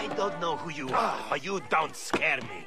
I don't know who you are, but you don't scare me.